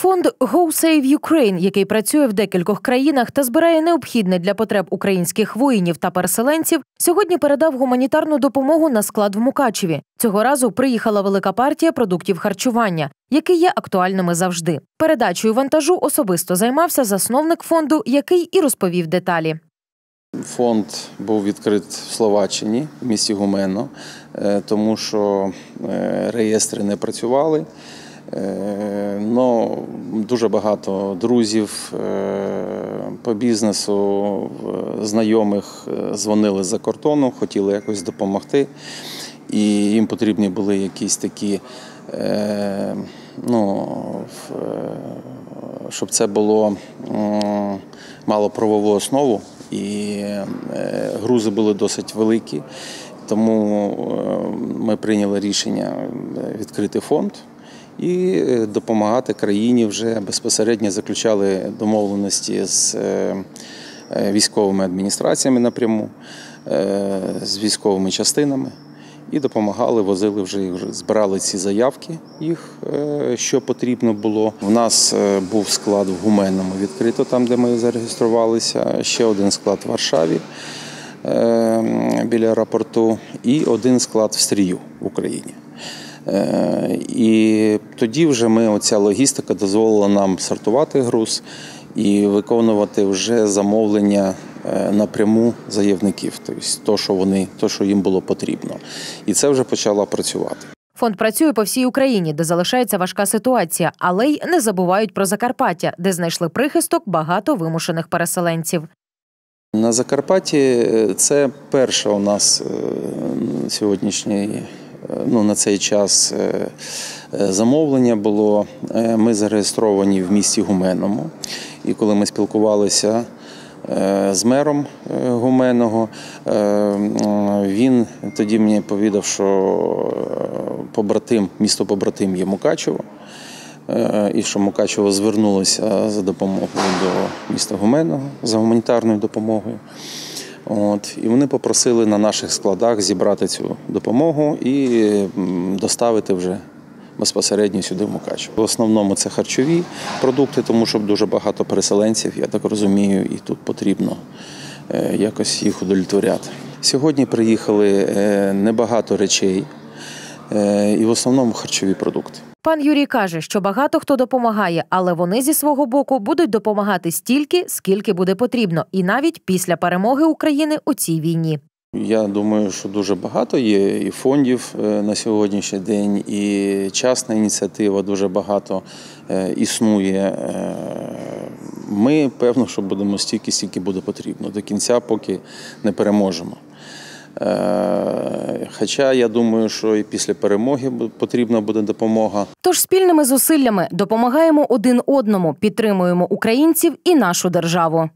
Фонд Go Save Ukraine, який працює в декількох країнах та збирає необхідне для потреб українських воїнів та переселенців, сьогодні передав гуманітарну допомогу на склад в Мукачеві. Цього разу приїхала велика партія продуктів харчування, які є актуальними завжди. Передачею вантажу особисто займався засновник фонду, який і розповів деталі. Фонд був відкрит в Словаччині, в місті Гумено, е, тому що е, реєстри не працювали. Е, Но дуже багато друзів е, по бізнесу, знайомих е, дзвонили за кордону, хотіли якось допомогти. І їм потрібні були якісь такі, ну, щоб це було мало правову основу, і грузи були досить великі. Тому ми прийняли рішення відкрити фонд і е, допомагати країні вже безпосередньо заключали домовленості з е, е, військовими адміністраціями напряму, з військовими частинами. І допомагали, возили вже їх, збирали ці заявки, їх що потрібно було. У нас був склад в Гуменному відкрито, там де ми зареєструвалися. Ще один склад в Варшаві біля аеропорту, і один склад в Стрію в Україні. Е, І тоді вже ми оця логістика дозволила нам сортувати груз і виконувати вже замовлення е, напряму заявників, тобто то, що вони, то, що їм було потрібно. І це вже почало працювати. Фонд працює по всій Україні, де залишається важка ситуація, але й не забувають про Закарпаття, де знайшли прихисток багато вимушених переселенців. На Закарпатті е, це перше у нас сьогоднішній, ну на цей час е, е, замовлення було. Е, Ми зареєстровані в місті Гуменному. І коли ми спілкувалися з мером Гуменного, він тоді мені повідав, що побратим, місто побратим є Мукачево. І що Мукачево звернулося за допомогою до міста Гуменного за гуманітарною допомогою. От, і вони попросили на наших складах зібрати цю допомогу і доставити вже безпосередньо сюди в Мукач. В основному це харчові продукти, тому що дуже багато переселенців, я так розумію, і тут потрібно е, якось їх удовлетворяти. Сьогодні приїхали е, небагато речей, і в основному харчові продукти. Пан Юрій каже, що багато хто допомагає, але вони зі свого боку будуть допомагати стільки, скільки буде потрібно, і навіть після перемоги України у цій війні. Я думаю, що дуже багато є і фондів е, на сьогоднішній день, і частна ініціатива дуже багато е, існує. Е, Ми певно, що будемо стільки, стільки буде потрібно до кінця, поки не переможемо. Е, Хоча я думаю, що і після перемоги потрібна буде допомога. Тож спільними зусиллями допомагаємо один одному, підтримуємо українців і нашу державу.